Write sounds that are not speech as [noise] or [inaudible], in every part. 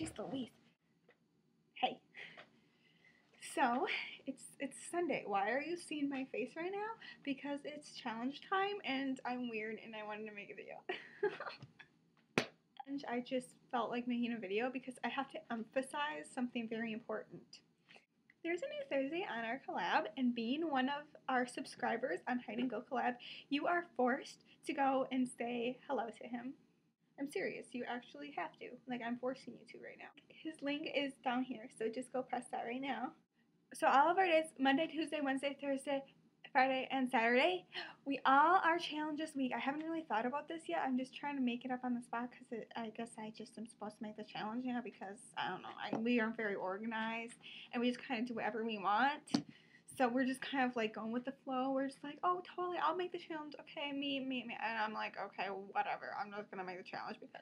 jeez Louise. Hey. So, it's it's Sunday. Why are you seeing my face right now? Because it's challenge time and I'm weird and I wanted to make a video. [laughs] and I just felt like making a video because I have to emphasize something very important. There's a new Thursday on our collab, and being one of our subscribers on HideandGoCollab, you are forced to go and say hello to him. I'm serious, you actually have to. Like, I'm forcing you to right now. His link is down here, so just go press that right now. So, all of our days Monday, Tuesday, Wednesday, Thursday, Friday, and Saturday. We all are challenges week. I haven't really thought about this yet. I'm just trying to make it up on the spot because I guess I just am supposed to make the challenge now because I don't know. I, we aren't very organized and we just kind of do whatever we want. So we're just kind of like going with the flow. We're just like, oh, totally, I'll make the challenge. Okay, me, me, me. And I'm like, okay, whatever. I'm just gonna make the challenge because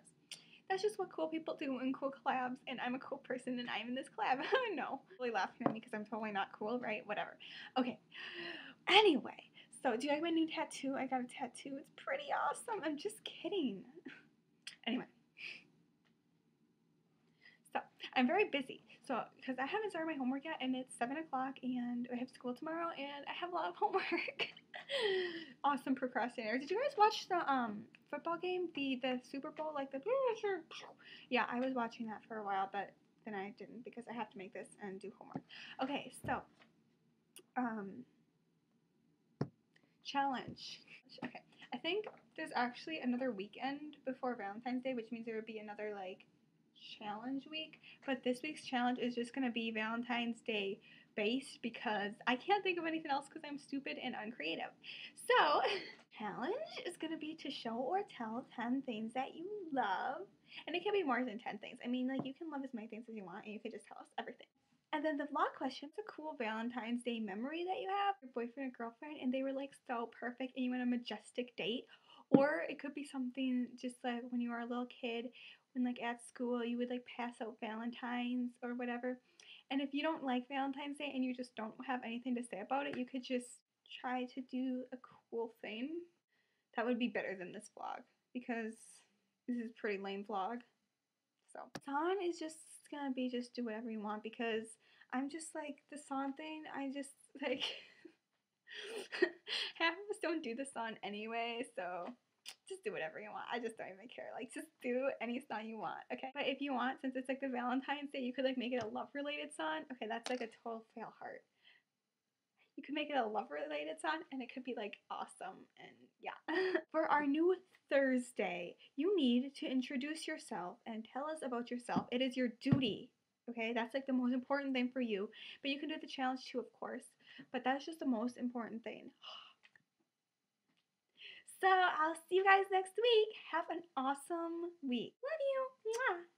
that's just what cool people do in cool collabs. And I'm a cool person and I'm in this collab. [laughs] no, really laughing at me because I'm totally not cool, right? Whatever. Okay. Anyway, so do you like my new tattoo? I got a tattoo. It's pretty awesome. I'm just kidding. anyway. So I'm very busy. So because I haven't started my homework yet and it's seven o'clock and I have school tomorrow and I have a lot of [laughs] homework. awesome procrastinator. Did you guys watch the um football game? The the Super Bowl? Like the [laughs] Yeah, I was watching that for a while, but then I didn't because I have to make this and do homework. Okay, so um challenge. Okay, I think there's actually another weekend before Valentine's Day, which means there would be another like challenge week. But this week's challenge is just gonna be Valentine's Day based because I can't think of anything else because I'm stupid and uncreative. So, [laughs] challenge is gonna be to show or tell 10 things that you love. And it can be more than 10 things. I mean, like, you can love as many things as you want, and you can just tell us everything. And then the vlog question is a cool Valentine's Day memory that you have, your boyfriend or girlfriend, and they were like so perfect and you went on a majestic date. Or it could be something just like when you were a little kid, when like at school you would like pass out Valentine's or whatever. And if you don't like Valentine's Day and you just don't have anything to say about it, you could just try to do a cool thing. That would be better than this vlog because this is pretty lame vlog. So, song is just gonna be just do whatever you want because I'm just like the song thing. I just [laughs] like [laughs] don't do the song anyway, so just do whatever you want. I just don't even care. Like just do any song you want, okay? But if you want, since it's like the Valentine's Day, you could like make it a love related song. Okay, that's like a total fail heart. You could make it a love related song and it could be like awesome and yeah. [laughs] For our new Thursday, you need to introduce yourself and tell us about yourself. It is your duty. Okay, that's like the most important thing for you. But you can do the challenge too, of course. But that's just the most important thing. I'll see you guys next week. Have an awesome week. Love you. Mwah.